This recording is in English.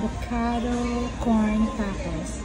avocado corn tacos.